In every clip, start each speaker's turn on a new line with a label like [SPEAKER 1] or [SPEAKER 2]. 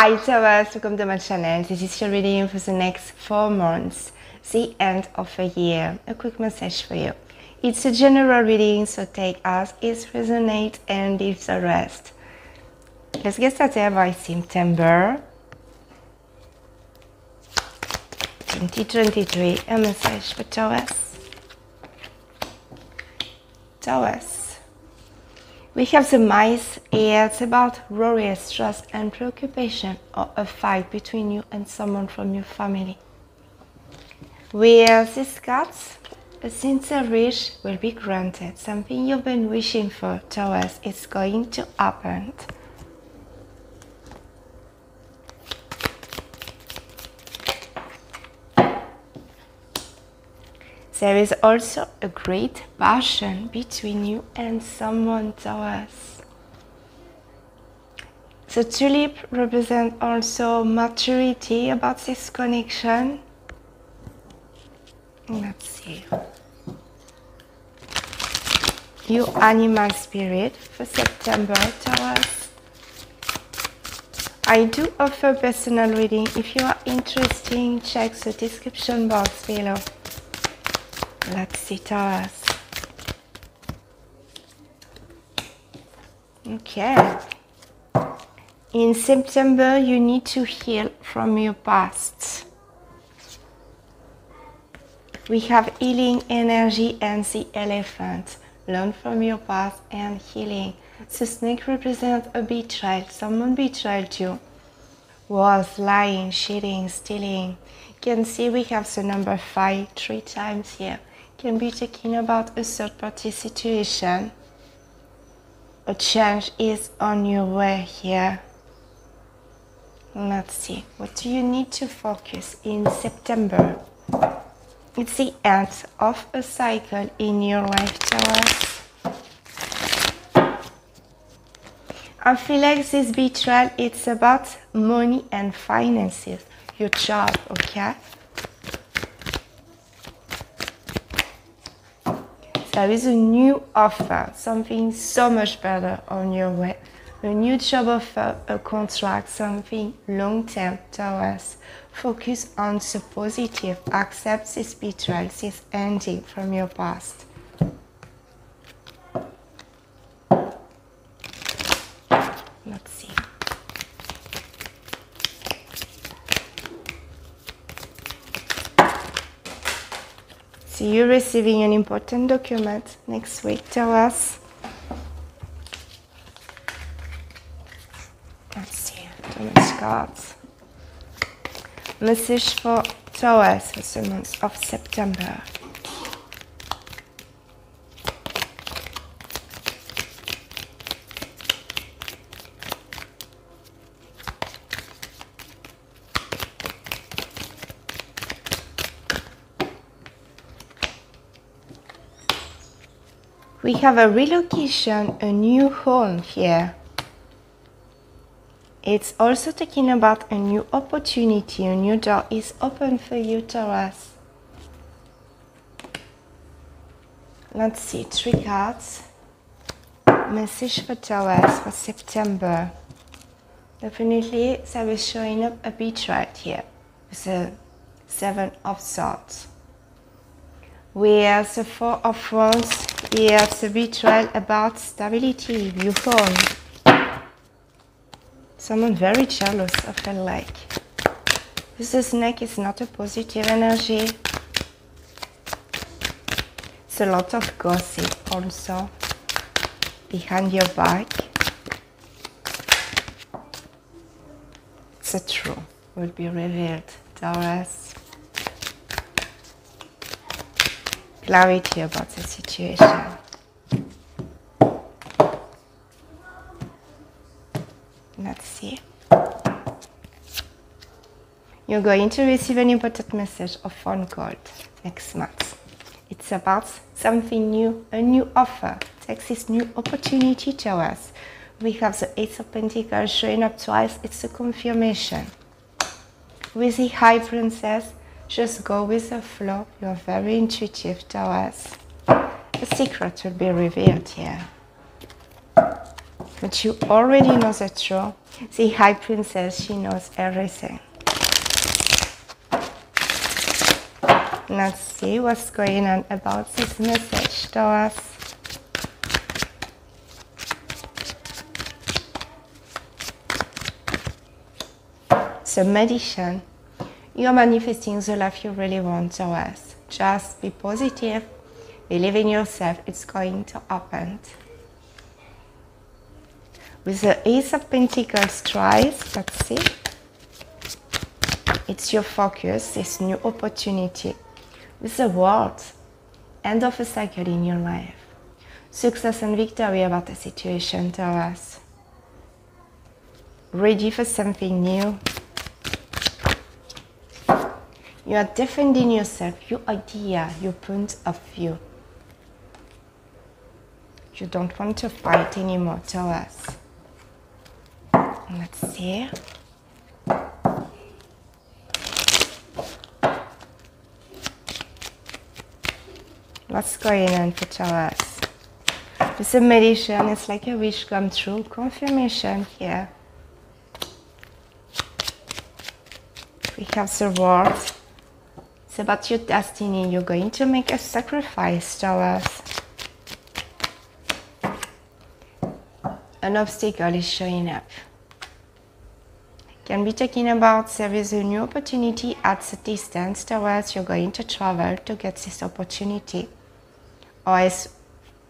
[SPEAKER 1] Hi Taurus, welcome to my channel. This is your reading for the next four months, the end of a year. A quick message for you. It's a general reading, so take as it resonates and leave the rest. Let's get started by September 2023. A message for Taurus. Taurus. We have the mice. It's about worry, stress, and preoccupation, or a fight between you and someone from your family. With these cards, a sincere wish will be granted. Something you've been wishing for, Taurus, is going to happen. There is also a great passion between you and someone else. The tulip represents also maturity about this connection. Let's see. You animal spirit for September Taurus. I do offer personal reading. If you are interested, check the description box below. Taurus. Okay. In September, you need to heal from your past. We have healing energy and the elephant. Learn from your past and healing. The snake represents a betrayal. Someone betrayed you. Was lying, cheating, stealing. You can see we have the number five three times here can be talking about a third party situation. A change is on your way here. Let's see, what do you need to focus in September? It's the end of a cycle in your life, Taurus. I feel like this betrayal, it's about money and finances, your job, okay? There is a new offer, something so much better on your way. A new job offer, a contract, something long term Taurus. Focus on the positive. Accept this betrayal, this ending from your past. Let's see. See you receiving an important document next week. Taurus. Let's see. Too much cards. Message for Taurus for the month of September. We have a relocation, a new home here. It's also talking about a new opportunity, a new door is open for you, Taurus. Let's see, three cards. Message for Taurus for September. Definitely, there is showing up a beach right here with the Seven of Swords. We have the Four of Wands Here's a betrayal about stability, you phone. Someone very jealous, of feel like. This snake is not a positive energy. It's a lot of gossip also behind your back. The truth will be revealed, Taurus. Clarity about the situation. Let's see. You're going to receive an important message or phone call next month. It's about something new, a new offer. Takes this new opportunity Taurus. We have the Ace of Pentacles showing up twice. It's a confirmation. With the High Priestess, just go with the flow. You're very intuitive Taurus. The secret will be revealed here. But you already know the truth. The High Priestess, she knows everything. Let's see what's going on about this message to. So, magician, you're manifesting the life you really want Taurus. Just be positive, believe in yourself, it's going to happen. With the Ace of Pentacles twice, let's see. It's your focus, this new opportunity. With the world, end of a cycle in your life. Success and victory about the situation Taurus. Ready for something new. You are defending yourself, your idea, your point of view. You don't want to fight anymore, Taurus. Let's see. What's going on for Taurus? With a meditation, it's like a wish come true. Confirmation here. We have the world. About your destiny. You're going to make a sacrifice, Taurus. An obstacle is showing up. Can be talking about there is a new opportunity at the distance Taurus you're going to travel to get this opportunity. Or it's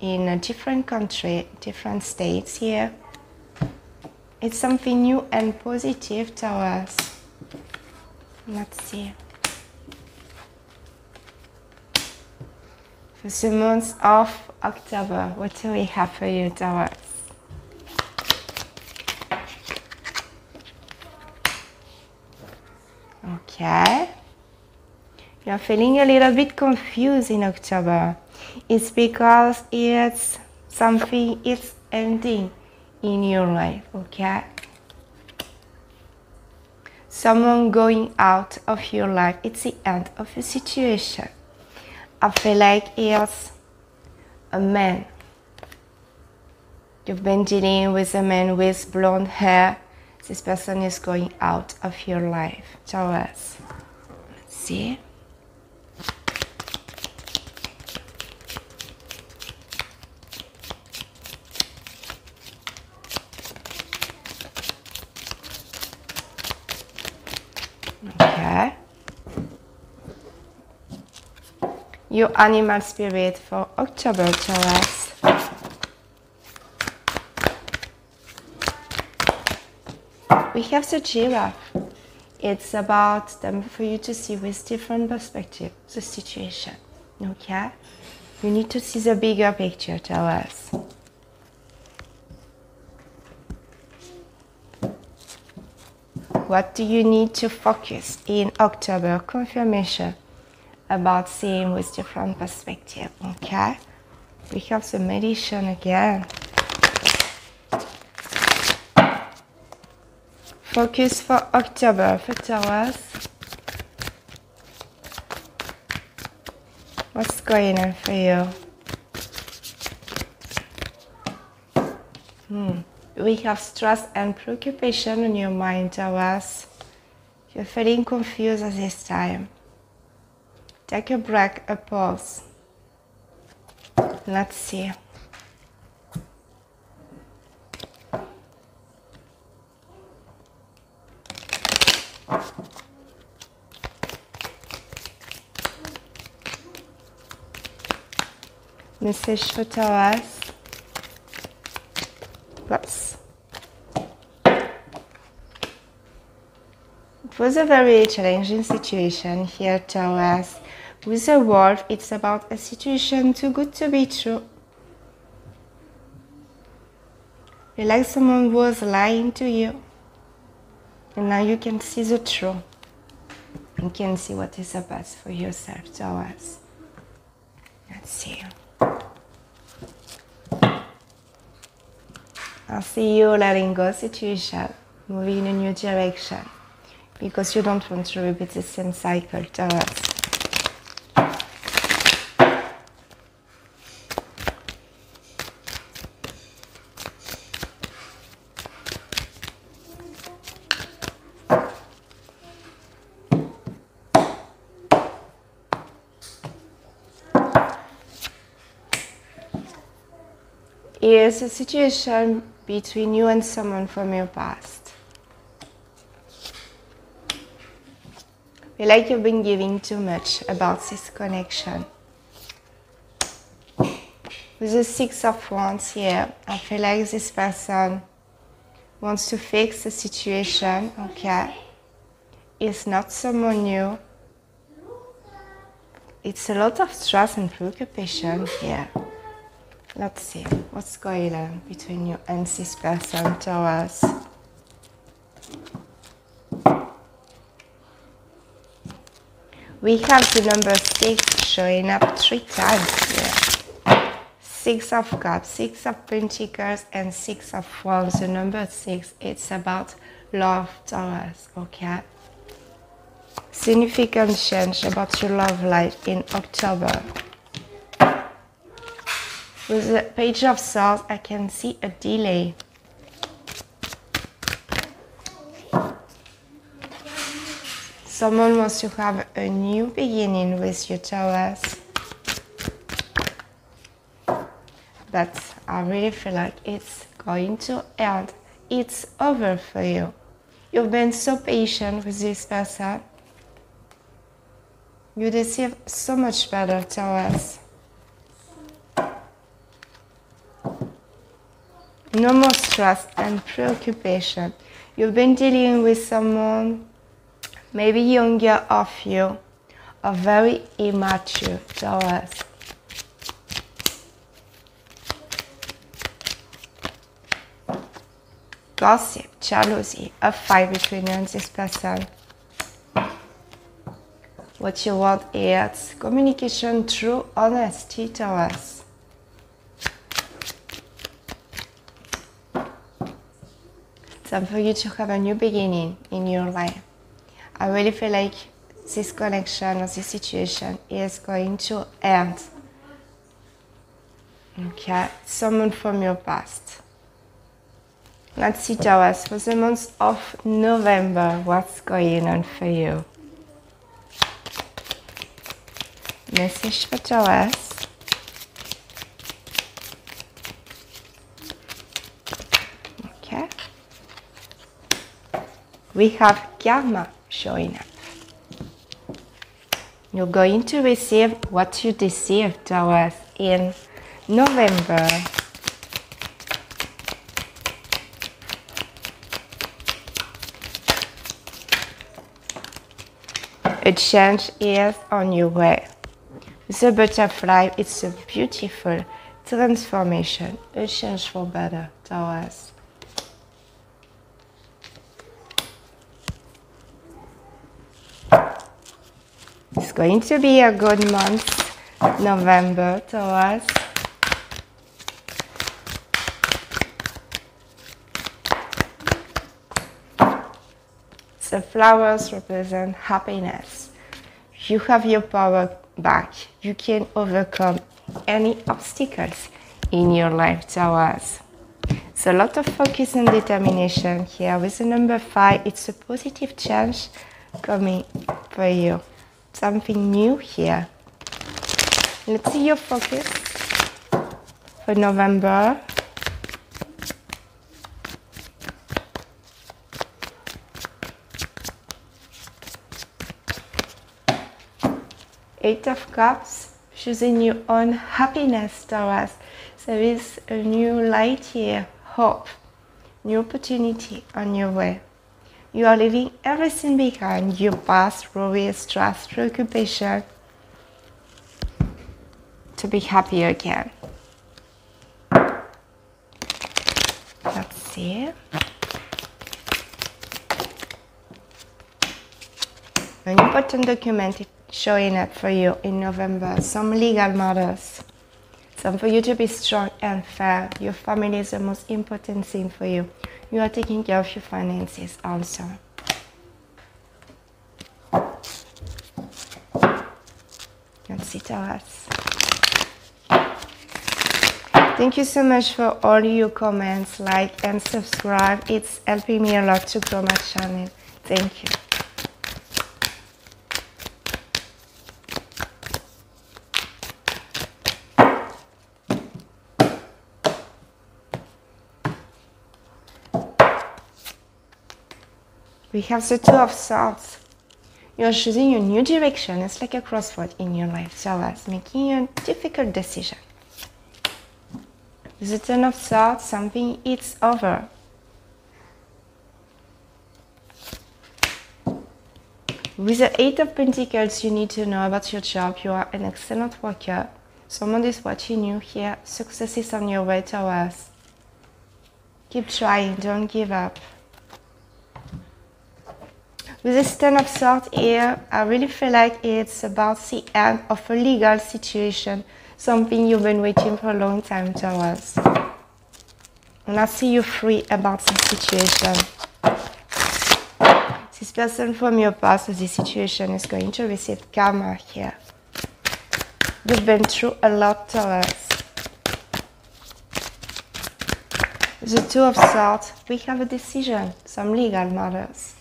[SPEAKER 1] in a different country different states here. It's something new and positive Taurus let's see for the month of October what do we have for you Taurus Okay. You're feeling a little bit confused in October. It's because it's something is ending in your life, okay? Someone going out of your life, it's the end of a situation. I feel like it's a man. You've been dealing with a man with blonde hair this person is going out of your life. Taurus. Let's see. Okay. Your animal spirit for October, Taurus. we have the giraffe. It's about them for you to see with different perspective the situation. Okay? You need to see the bigger picture, Taurus. What do you need to focus in October? Confirmation about seeing with different perspective. Okay? We have meditation again. Focus for October for Taurus. What's going on for you? Hmm. We have stress and preoccupation in your mind, Taurus. You're feeling confused at this time. Take a break, a pause. Let's see. for Taurus. Plus. It was a very challenging situation here, Taurus. With the wolf, it's about a situation too good to be true. You like someone was lying to you. And now you can see the truth. You can see what is the best for yourself, Taurus. Let's see. I see you letting go situation, moving in a new direction, because you don't want to repeat the same cycle to is a situation between you and someone from your past. feel like you've been giving too much about this connection. With the Six of Wands here, I feel like this person wants to fix the situation, okay? It's not someone new. It's a lot of stress and preoccupation here. Let's see what's going on between you and this person, Taurus. We have the number six showing up three times here. Six of Cups, Six of Pentacles, and Six of Wands. The number six, it's about love, Taurus, okay? Significant change about your love life in October. With the Page of Swords, I can see a delay. Someone wants to have a new beginning with you, Taurus. But I really feel like it's going to end. It's over for you. You've been so patient with this person. You deserve so much better, Taurus. No more stress and preoccupation. You've been dealing with someone maybe younger of you, or very immature Taurus. Gossip, jealousy, a fight between you and this person. What you want is communication through honesty Taurus. Time for you to have a new beginning in your life. I really feel like this connection or this situation is going to end. Okay, someone from your past. Let's see, Taurus, for the month of November, what's going on for you? Message for. Okay. We have karma showing up. You're going to receive what you deserve Taurus in November. A change is on your way. The butterfly, it's a beautiful transformation, a change for better, Taurus. It's going to be a good month, November, Taurus. The flowers represent happiness. You have your power back. You can overcome any obstacles in your life, Taurus. So a lot of focus and determination here. With the number five, it's a positive change coming for you something new here. Let's see your focus for November. Eight of Cups, choosing your own happiness, Taurus. There is a new light here, hope, new opportunity on your way. You are leaving everything behind your past, worries, stress, preoccupation to be happy again. Let's see. An important document showing up for you in November, some legal matters. Some for you to be strong and fair. Your family is the most important thing for you. You are taking care of your finances also. Let's see. Thank you so much for all your comments, like and subscribe. It's helping me a lot to grow my channel. Thank you. We have the Two of Swords. You're choosing a new direction. It's like a crossroad in your life. Taurus, making a difficult decision. The Ten of Swords, something it's over. With the Eight of Pentacles, you need to know about your job. You are an excellent worker. Someone is watching you here. Success is on your way Taurus. Keep trying, don't give up. With this Ten of Swords here, I really feel like it's about the end of a legal situation, something you've been waiting for a long time Taurus. And I see you free about the situation. This person from your past or this situation is going to receive karma here. You've been through a lot, Taurus. The Two of Swords, we have a decision, some legal matters.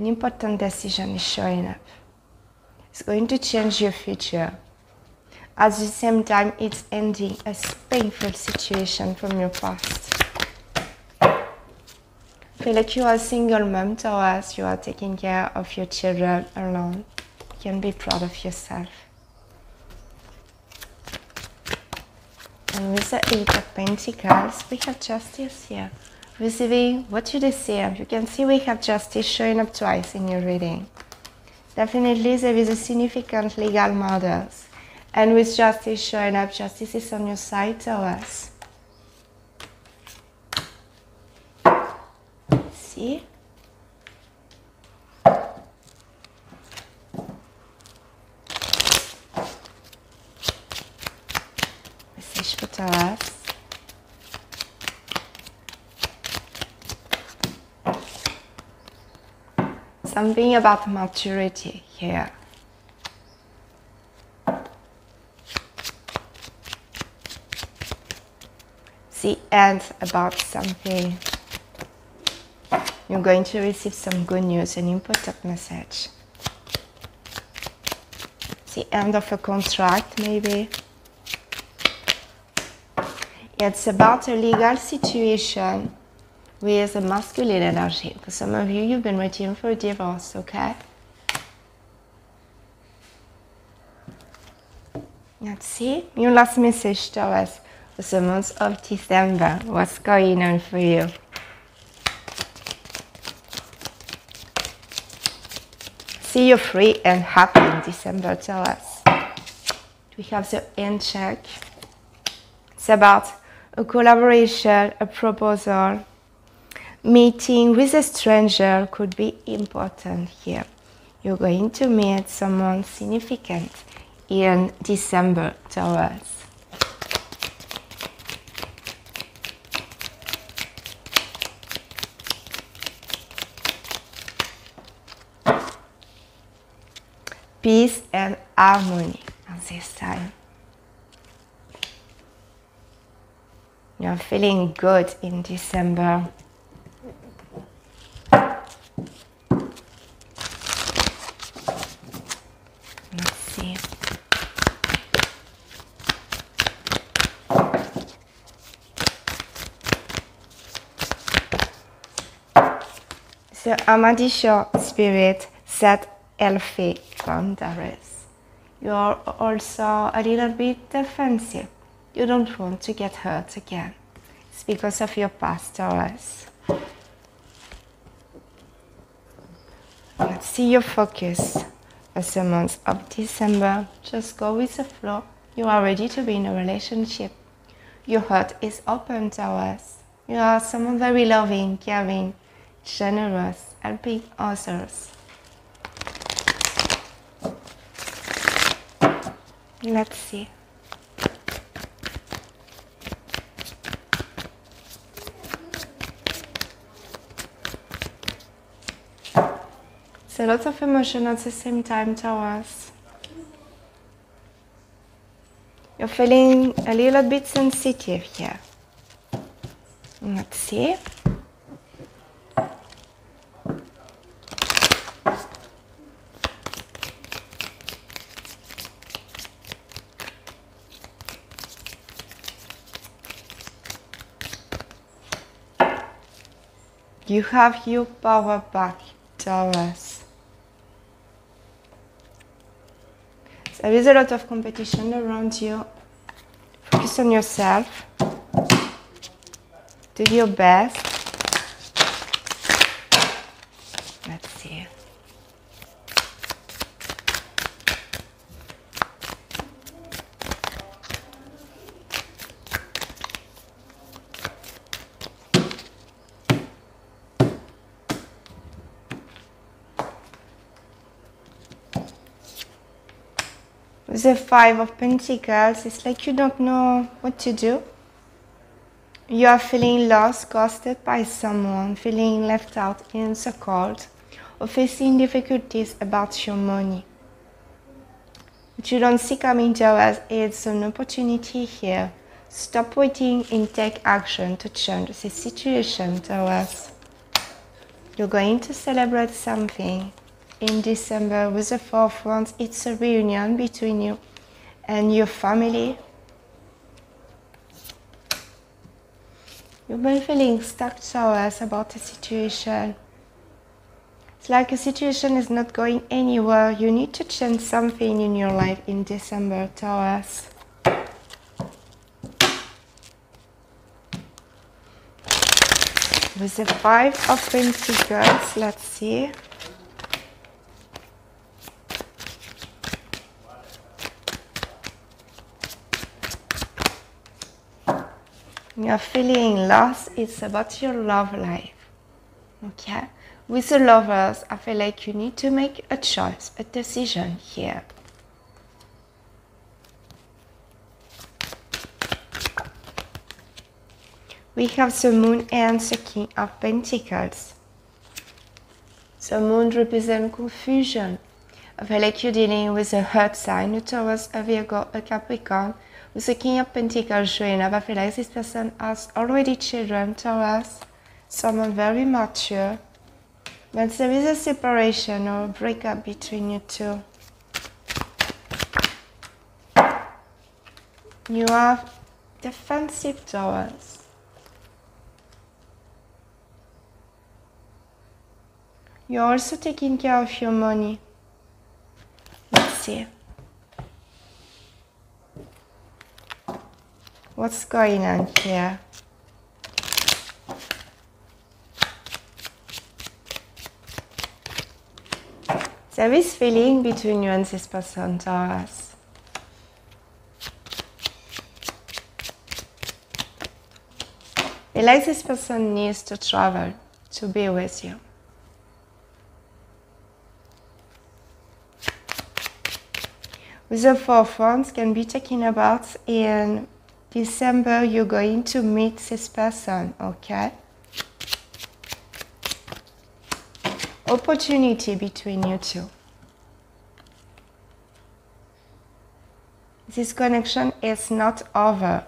[SPEAKER 1] An important decision is showing up. It's going to change your future. At the same time, it's ending a painful situation from your past. I Feel like you are a single mom, Taurus. You are taking care of your children alone. You can be proud of yourself. And with the Eight of Pentacles, we have justice here receiving what you desire. You can see we have justice showing up twice in your reading. Definitely there is a significant legal matters. And with justice showing up, justice is on your side Taurus. See? Message for Taurus. Something about maturity here. The end about something. You're going to receive some good news, an important message. The end of a contract, maybe. It's about a legal situation with a masculine energy. For some of you, you've been waiting for a divorce, okay? Let's see. Your last message Taurus for the month of December. What's going on for you? See you free and happy in December, Taurus. We have the end check. It's about a collaboration, a proposal, meeting with a stranger could be important here. You're going to meet someone significant in December, Taurus. Peace and harmony at this time. You're feeling good in December. The Amadisha spirit set healthy boundaries. You're also a little bit defensive. You don't want to get hurt again. It's because of your past Taurus. Let's see your focus as the month of December. Just go with the flow. You are ready to be in a relationship. Your heart is open Taurus. You are someone very loving, caring, generous, helping others. Let's see. So lots of emotion at the same time Taurus. You're feeling a little bit sensitive here. Let's see. You have your power back, Taurus. There is a lot of competition around you. Focus on yourself. Do your best. Let's see. The Five of Pentacles, it's like you don't know what to do. You are feeling lost, ghosted by someone, feeling left out in the cold, or facing difficulties about your money. What you don't see coming Taurus it's an opportunity here. Stop waiting and take action to change the situation Taurus. You're going to celebrate something in December with the forefront. It's a reunion between you and your family. You've been feeling stuck Taurus about the situation. It's like a situation is not going anywhere. You need to change something in your life in December, Taurus. With the Five of Pentacles, let's see. You're feeling lost, it's about your love life. Okay? With the lovers, I feel like you need to make a choice, a decision here. We have the moon and the king of pentacles. The moon represents confusion. I feel like you're dealing with a earth sign, a Taurus, a Virgo, a Capricorn, with the King of Pentacles showing up, I feel like this person has already children, Taurus, someone very mature. But there is a separation or breakup between you two. You have defensive Taurus. You're also taking care of your money. Let's see. What's going on here? There is feeling between you and this person, Taurus. It like this person needs to travel to be with you. With the forefront can be taken about in December, you're going to meet this person, okay? Opportunity between you two. This connection is not over.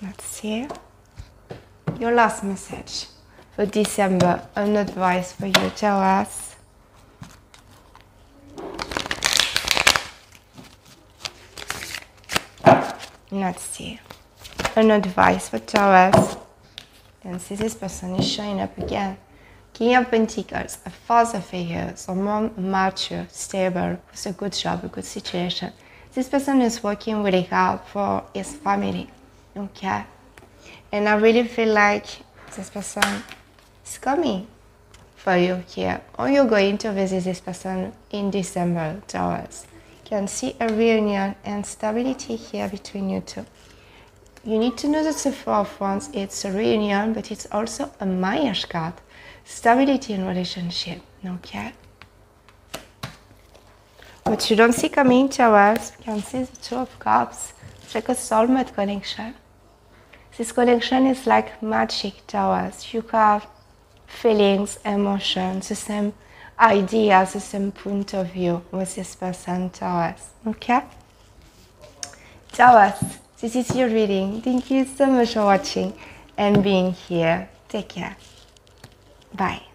[SPEAKER 1] Let's see. Your last message for December, an advice for you. Taurus. Let's see. An advice for Taurus. And see this person is showing up again. King of Pentacles, a father figure, someone mature, stable, with a good job, a good situation. This person is working really hard for his family. Okay? And I really feel like this person is coming for you here. Or you're going to visit this person in December, Taurus can see a reunion and stability here between you two. You need to know that the Four of Wands, it's a reunion, but it's also a marriage card. Stability in relationship, okay? What you don't see coming Taurus, you can see the Two of Cups. It's like a soulmate connection. This connection is like magic Taurus. You have feelings, emotions, the same ideas, point of view with this person, Taurus. Okay? Taurus, this is your reading. Thank you so much for watching and being here. Take care. Bye.